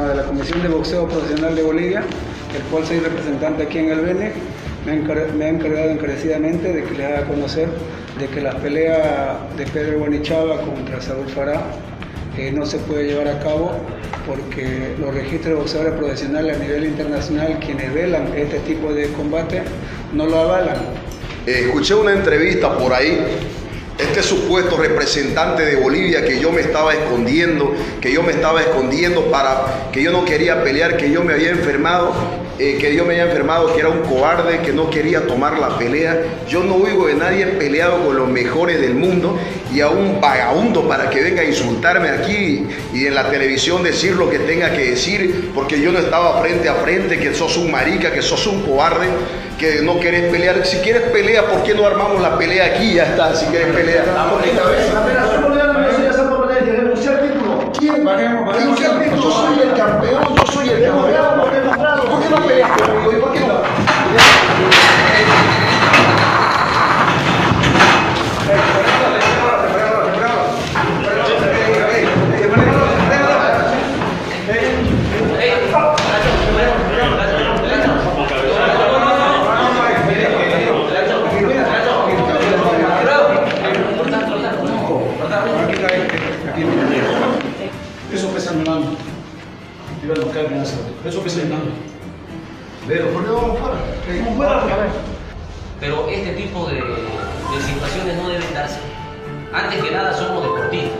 de la Comisión de Boxeo Profesional de Bolivia, el cual soy representante aquí en el Bene. Me, me encargado encarecidamente de que le haga conocer de que la pelea de Pedro Bonichava contra Saúl Farah eh, no se puede llevar a cabo porque los registros de boxeadores profesionales a nivel internacional, quienes velan este tipo de combate, no lo avalan. Escuché una entrevista por ahí. Este supuesto representante de Bolivia que yo me estaba escondiendo, que yo me estaba escondiendo para que yo no quería pelear, que yo me había enfermado, eh, que yo me había enfermado, que era un cobarde, que no quería tomar la pelea. Yo no oigo de nadie peleado con los mejores del mundo y a un vagabundo para que venga a insultarme aquí y en la televisión decir lo que tenga que decir, porque yo no estaba frente a frente, que sos un marica, que sos un cobarde, que no querés pelear. Si quieres pelea, ¿por qué no armamos la pelea aquí? Ya está, si quieres pelea. Yo soy el campeón, yo soy el campeón. ¿Por qué no peleas conmigo? ¿Y por qué no? Pesa mi mano. Iba a mi asa. Eso pesa mi mano. Pero, ¿por qué vamos fuera? Vamos fuera. Pero este tipo de, de situaciones no deben darse. Antes que nada somos deportistas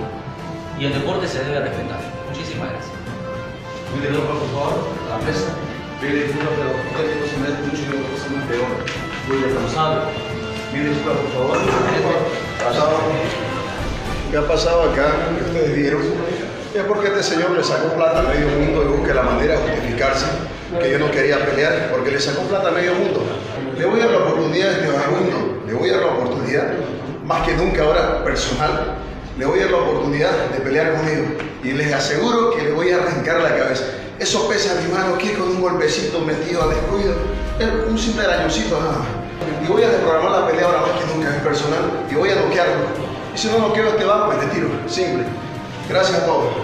y el deporte se debe respetar. Muchísimas gracias. Mire, loco, por favor, la mesa. Mire, disculpa, pero usted no se merece mucho y otra cosa más peor. Muy responsable. Mire, disculpa, por favor. pasado? ¿Qué ha pasado acá? que ustedes vieron? Es porque este señor le sacó plata a medio mundo y busca la manera de justificarse que yo no quería pelear porque le sacó plata a medio mundo. Le voy a dar la oportunidad a este le voy a dar la oportunidad, más que nunca ahora personal, le voy a dar la oportunidad de pelear conmigo y les aseguro que le voy a arrancar la cabeza. Eso pesa mi mano aquí con un golpecito metido a descuido, es un simple arañoncito nada más. Y voy a desprogramar la pelea ahora más que nunca, es personal, y voy a noquearlo. Y si no noqueo este va, pues te tiro, simple. Gracias a todos.